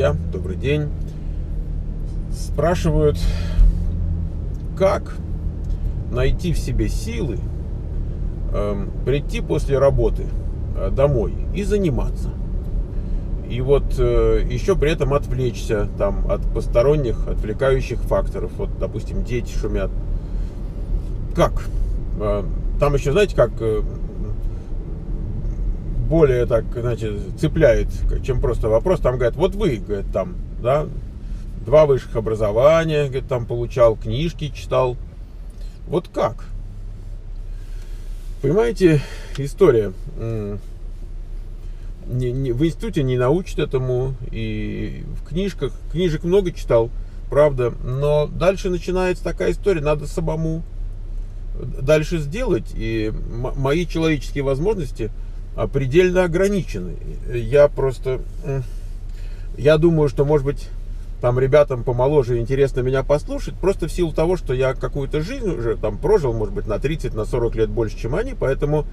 друзья, добрый день. Спрашивают, как найти в себе силы э, прийти после работы э, домой и заниматься. И вот э, еще при этом отвлечься там от посторонних отвлекающих факторов. Вот, допустим, дети шумят. Как? Э, там еще, знаете, как э, более так, значит, цепляет, чем просто вопрос. Там говорят, вот вы, говорят, там, да, два высших образования, говорит, там получал, книжки читал. Вот как? Понимаете, история. Не, не, в институте не научат этому, и в книжках, книжек много читал, правда, но дальше начинается такая история, надо самому дальше сделать, и мои человеческие возможности – предельно ограничены. Я просто, я думаю, что, может быть, там ребятам помоложе интересно меня послушать, просто в силу того, что я какую-то жизнь уже там прожил, может быть, на 30, на 40 лет больше, чем они, поэтому,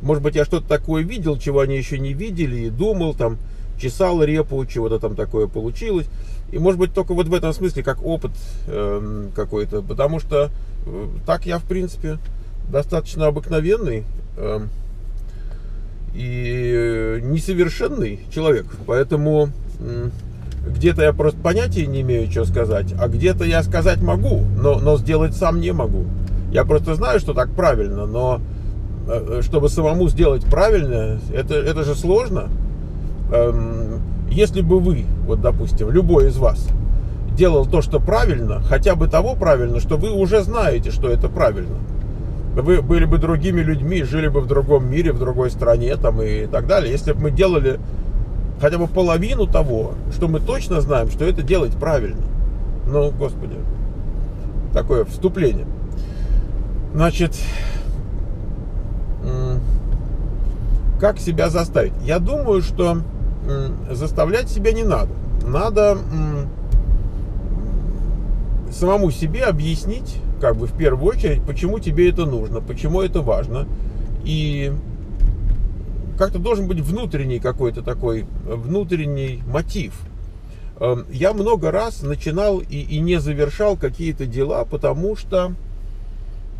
может быть, я что-то такое видел, чего они еще не видели, и думал, там, чесал репу, чего-то там такое получилось. И, может быть, только вот в этом смысле, как опыт э, какой-то, потому что э, так я, в принципе, достаточно обыкновенный. Э, и э, несовершенный человек. Поэтому где-то я просто понятия не имею, что сказать, а где-то я сказать могу, но, но сделать сам не могу. Я просто знаю, что так правильно, но э, чтобы самому сделать правильно, это, это же сложно. Эм, если бы вы, вот допустим, любой из вас, делал то, что правильно, хотя бы того правильно, что вы уже знаете, что это правильно – вы были бы другими людьми, жили бы в другом мире, в другой стране там и так далее. Если бы мы делали хотя бы половину того, что мы точно знаем, что это делать правильно. Ну, господи, такое вступление. Значит, как себя заставить? Я думаю, что заставлять себя не надо. Надо самому себе объяснить, как бы в первую очередь, почему тебе это нужно, почему это важно. И как-то должен быть внутренний какой-то такой, внутренний мотив. Эм, я много раз начинал и, и не завершал какие-то дела, потому что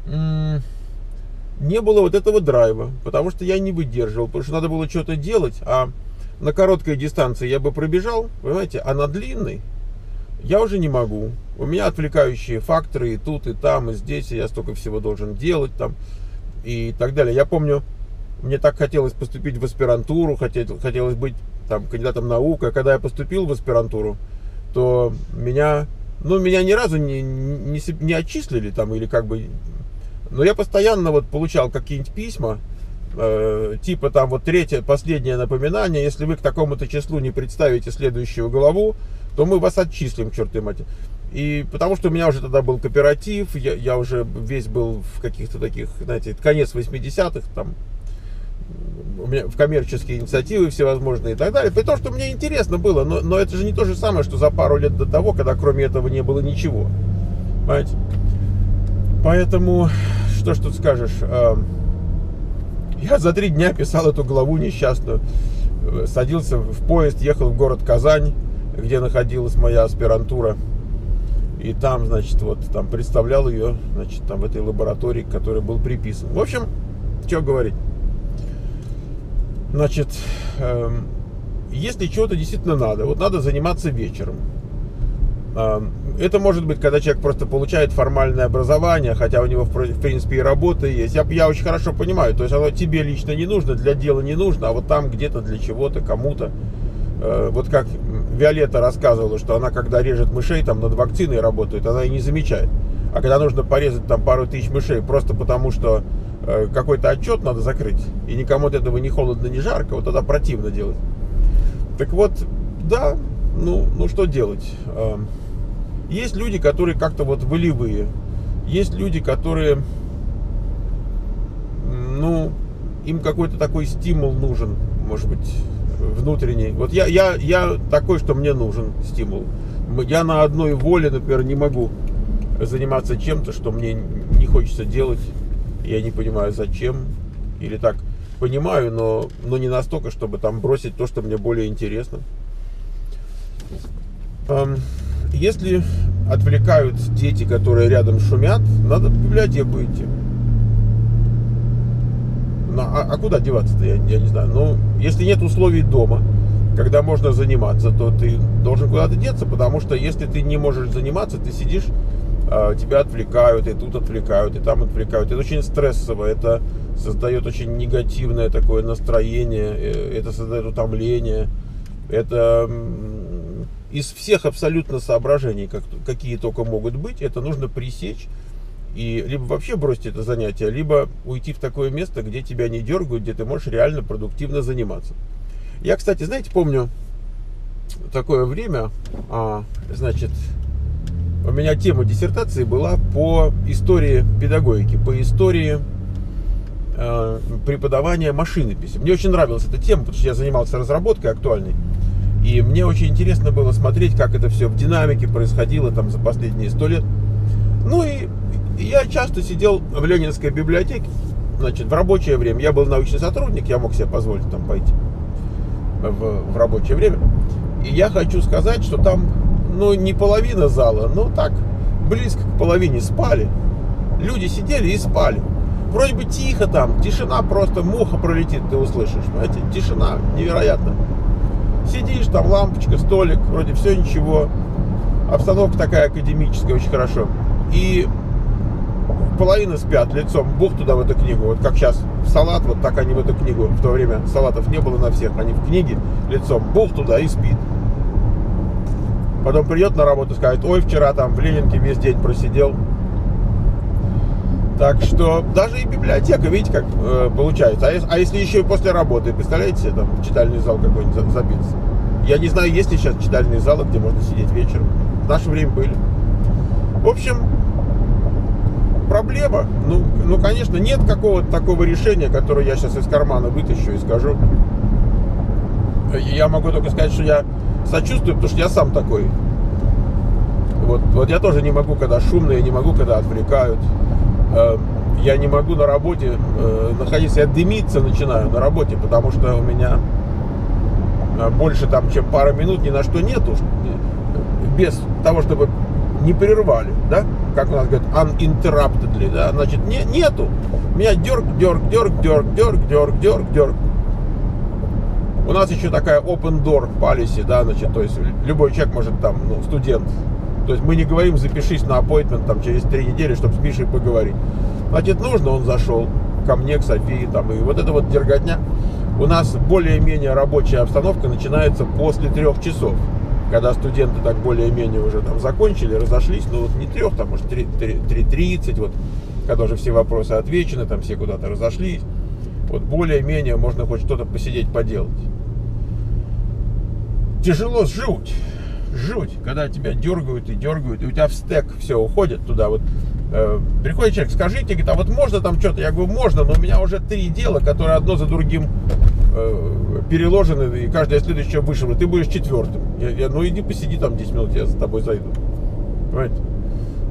не было вот этого драйва, потому что я не выдерживал, потому что надо было что-то делать, а на короткой дистанции я бы пробежал, понимаете, а на длинной я уже не могу. У меня отвлекающие факторы и тут, и там, и здесь, и я столько всего должен делать там и так далее. Я помню, мне так хотелось поступить в аспирантуру, хотел, хотелось быть там кандидатом наук, а когда я поступил в аспирантуру, то меня, ну, меня ни разу не, не, не отчислили там или как бы, но я постоянно вот получал какие-нибудь письма, э, типа там вот третье, последнее напоминание, если вы к такому-то числу не представите следующую главу, то мы вас отчислим, чертовой матери. И потому что у меня уже тогда был кооператив, я, я уже весь был в каких-то таких, знаете, конец 80-х, там, у меня в коммерческие инициативы всевозможные и так далее. При том, что мне интересно было, но, но это же не то же самое, что за пару лет до того, когда кроме этого не было ничего. Понимаете? Поэтому, что ж тут скажешь, а, я за три дня писал эту главу несчастную, садился в поезд, ехал в город Казань, где находилась моя аспирантура. И там, значит, вот там представлял ее, значит, там в этой лаборатории, к которой был приписан. В общем, что говорить. Значит, эм, если чего-то действительно надо, вот надо заниматься вечером. Эм, это может быть, когда человек просто получает формальное образование, хотя у него, в принципе, и работа есть. Я, я очень хорошо понимаю, то есть оно тебе лично не нужно, для дела не нужно, а вот там где-то для чего-то, кому-то. Э, вот как Виолетта рассказывала, что она, когда режет мышей, там над вакциной работает, она и не замечает. А когда нужно порезать там пару тысяч мышей, просто потому что э, какой-то отчет надо закрыть, и никому от этого не холодно, не жарко, вот тогда противно делать. Так вот, да, ну, ну что делать? Э, есть люди, которые как-то вот волевые. Есть люди, которые, ну, им какой-то такой стимул нужен, может быть, внутренний. Вот я, я, я такой, что мне нужен стимул. Я на одной воле, например, не могу заниматься чем-то, что мне не хочется делать. Я не понимаю, зачем. Или так понимаю, но, но не настолько, чтобы там бросить то, что мне более интересно. Если отвлекают дети, которые рядом шумят, надо в библиотеку идти. А, а куда деваться-то, я, я не знаю. Ну, если нет условий дома, когда можно заниматься, то ты должен куда-то деться, потому что если ты не можешь заниматься, ты сидишь, а, тебя отвлекают, и тут отвлекают, и там отвлекают. Это очень стрессово, это создает очень негативное такое настроение, э, это создает утомление, это из всех абсолютно соображений, как, какие только могут быть, это нужно пресечь и либо вообще бросить это занятие, либо уйти в такое место, где тебя не дергают, где ты можешь реально продуктивно заниматься. Я, кстати, знаете, помню такое время, а, значит, у меня тема диссертации была по истории педагогики, по истории э, преподавания машинописи. Мне очень нравилась эта тема, потому что я занимался разработкой актуальной. И мне очень интересно было смотреть, как это все в динамике происходило там за последние сто лет. Ну и я часто сидел в Ленинской библиотеке, значит, в рабочее время. Я был научный сотрудник, я мог себе позволить там пойти в, в рабочее время. И я хочу сказать, что там, ну, не половина зала, но так, близко к половине спали. Люди сидели и спали. Вроде бы тихо там, тишина просто, муха пролетит, ты услышишь. Понимаете, тишина невероятно. Сидишь, там лампочка, столик, вроде все ничего. Обстановка такая академическая, очень хорошо. И половина спят лицом, бух туда в эту книгу. Вот как сейчас салат, вот так они в эту книгу. В то время салатов не было на всех. Они в книге лицом, бух туда и спит. Потом придет на работу, скажет, ой, вчера там в Ленинке весь день просидел. Так что даже и библиотека, видите, как э, получается. А, а если еще и после работы, представляете там читальный зал какой-нибудь забиться. Я не знаю, есть ли сейчас читальные залы, где можно сидеть вечером. В наше время были. В общем, проблема. Ну, ну, конечно, нет какого-то такого решения, которое я сейчас из кармана вытащу и скажу. Я могу только сказать, что я сочувствую, потому что я сам такой. Вот, вот я тоже не могу, когда шумно, я не могу, когда отвлекают. Э, я не могу на работе э, находиться, я дымиться начинаю на работе, потому что у меня э, больше там, чем пара минут ни на что нету, без того, чтобы не прервали, да, как у нас говорят, uninterruptedly, да, значит, не, нету. Меня дерг, дерг, дерг, дерг, дерг, дерг, дерг, дерг. У нас еще такая open door policy, да, значит, то есть любой человек может там, ну, студент, то есть мы не говорим, запишись на appointment там через три недели, чтобы с Мишей поговорить. Значит, нужно, он зашел ко мне, к Софии, там, и вот это вот дерготня. У нас более-менее рабочая обстановка начинается после трех часов когда студенты так более-менее уже там закончили, разошлись, ну вот не трех, там может 3.30, вот, когда уже все вопросы отвечены, там все куда-то разошлись, вот более-менее можно хоть что-то посидеть, поделать. Тяжело жуть, жуть, когда тебя дергают и дергают, и у тебя в стек все уходит туда, вот э, приходит человек, скажите, говорит, а вот можно там что-то? Я говорю, можно, но у меня уже три дела, которые одно за другим переложены, и каждое следующее выше, ты будешь четвертым. Я, я, ну иди посиди там 10 минут, я за тобой зайду. Понимаете?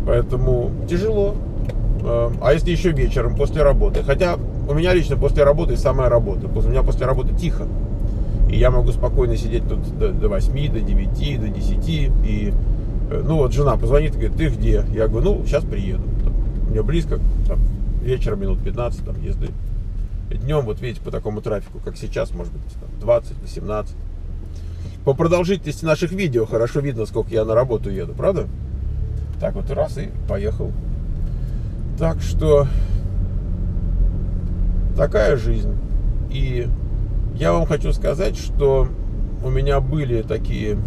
Поэтому тяжело. Э, а если еще вечером, после работы? Хотя у меня лично после работы самая работа. У меня после работы тихо. И я могу спокойно сидеть тут до, до 8, до 9, до 10. И, э, ну вот, жена позвонит и говорит, ты где? Я говорю, ну, сейчас приеду. Там, мне близко, там, вечером минут 15 там, езды. Днем, вот видите, по такому трафику, как сейчас, может быть, 20-18. По продолжительности наших видео хорошо видно, сколько я на работу еду, правда? Так вот раз и поехал. Так что такая жизнь. И я вам хочу сказать, что у меня были такие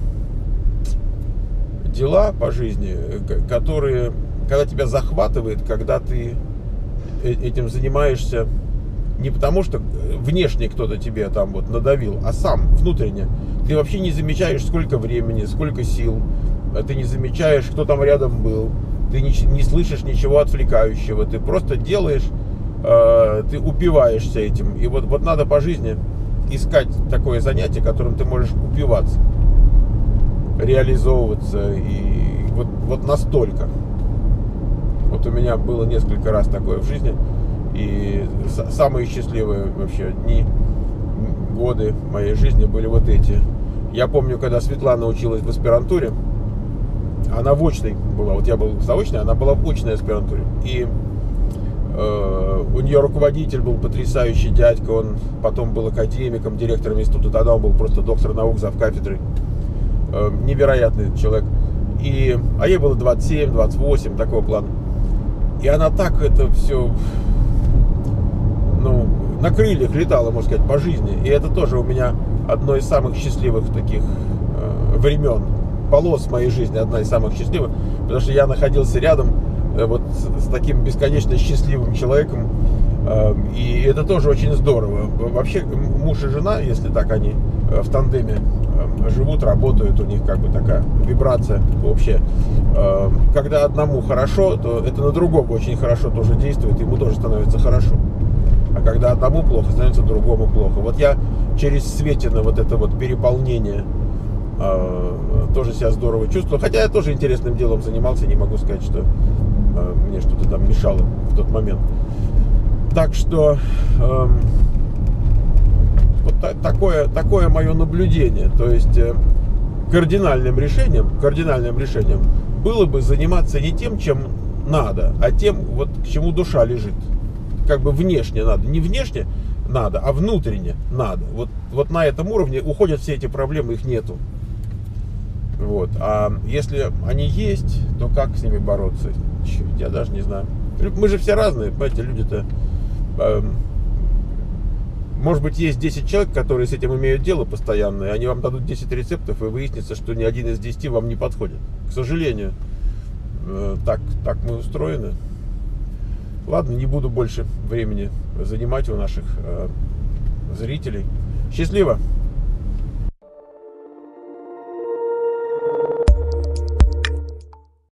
дела по жизни, которые, когда тебя захватывает, когда ты э, этим занимаешься не потому, что внешне кто-то тебе там вот надавил, а сам внутренне. Ты вообще не замечаешь, сколько времени, сколько сил. А ты не замечаешь, кто там рядом был. Ты не, не слышишь ничего отвлекающего. Ты просто делаешь, э, ты упиваешься этим. И вот, вот надо по жизни искать такое занятие, которым ты можешь упиваться, реализовываться. И вот, вот настолько. Вот у меня было несколько раз такое в жизни и самые счастливые вообще дни, годы моей жизни были вот эти. Я помню, когда Светлана училась в аспирантуре, она в очной была. Вот я был в заочной, она была в очной аспирантуре. И э, у нее руководитель был потрясающий дядька, он потом был академиком, директором института, тогда он был просто доктор наук, зав кафедрой. Э, невероятный человек. И, а ей было 27, 28, такого плана. И она так это все, на крыльях летала, можно сказать, по жизни. И это тоже у меня одно из самых счастливых таких э, времен, полос моей жизни, одна из самых счастливых, потому что я находился рядом э, вот с, с таким бесконечно счастливым человеком, э, и это тоже очень здорово. Вообще муж и жена, если так они э, в тандеме э, живут, работают, у них как бы такая вибрация общая. Э, когда одному хорошо, то это на другого очень хорошо тоже действует, ему тоже становится хорошо. А когда одному плохо, становится другому плохо. Вот я через Светина вот это вот переполнение э, тоже себя здорово чувствовал. Хотя я тоже интересным делом занимался, не могу сказать, что э, мне что-то там мешало в тот момент. Так что э, вот та, такое, такое мое наблюдение. То есть э, кардинальным решением, кардинальным решением было бы заниматься не тем, чем надо, а тем, вот к чему душа лежит как бы внешне надо. Не внешне надо, а внутренне надо. Вот, вот на этом уровне уходят все эти проблемы, их нету. Вот. А если они есть, то как с ними бороться? Черт, я даже не знаю. Мы же все разные, понимаете, люди-то... Э, может быть, есть 10 человек, которые с этим имеют дело постоянно, и они вам дадут 10 рецептов, и выяснится, что ни один из 10 вам не подходит. К сожалению, э, так, так мы устроены. Ладно, не буду больше времени занимать у наших э, зрителей. Счастливо!